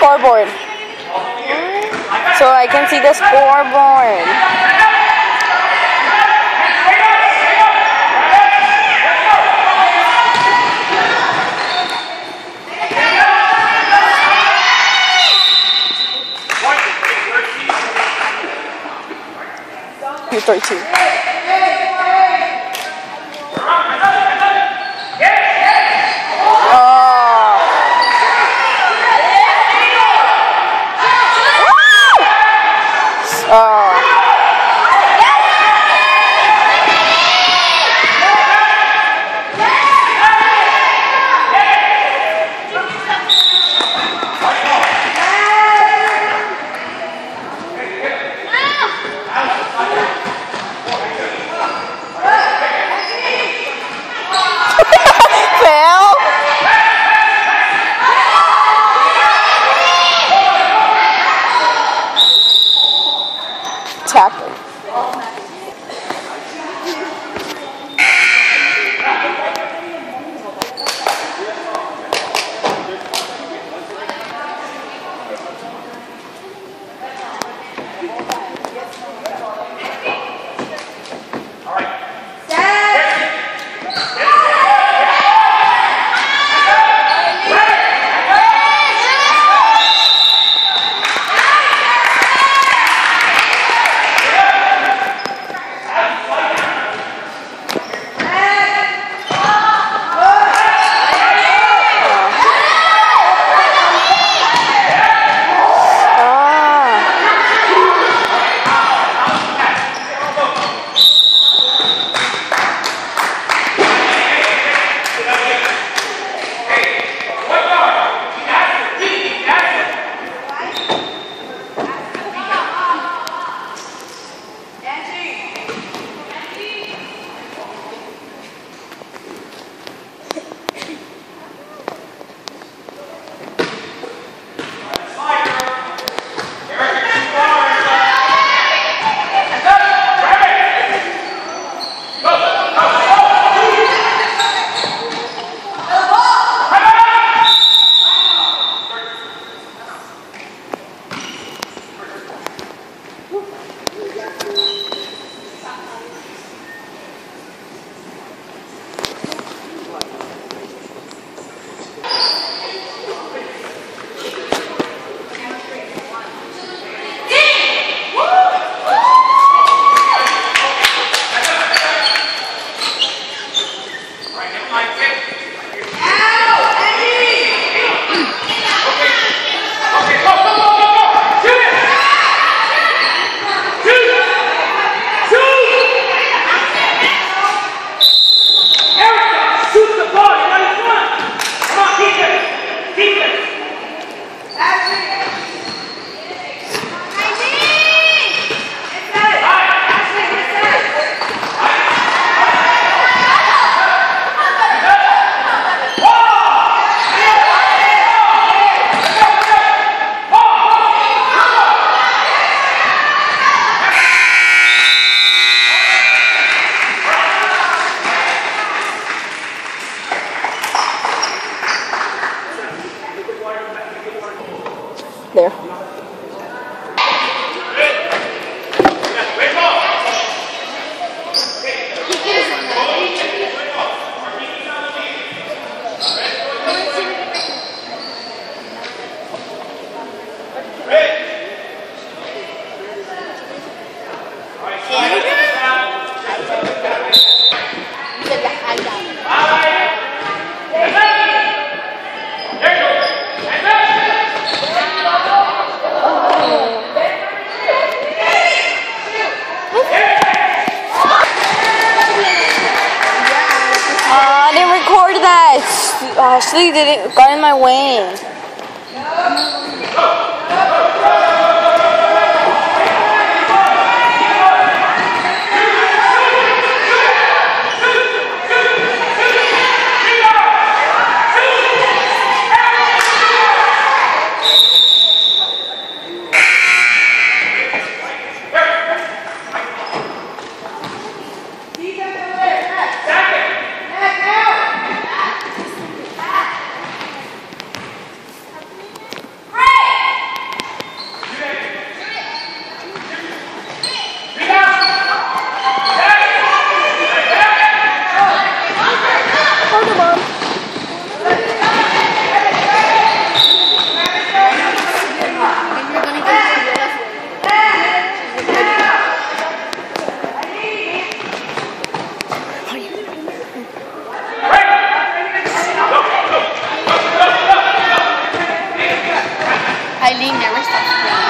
scoreboard. So I can see the scoreboard. You're 32. Oh. Uh, I didn't got in my way. never their growing.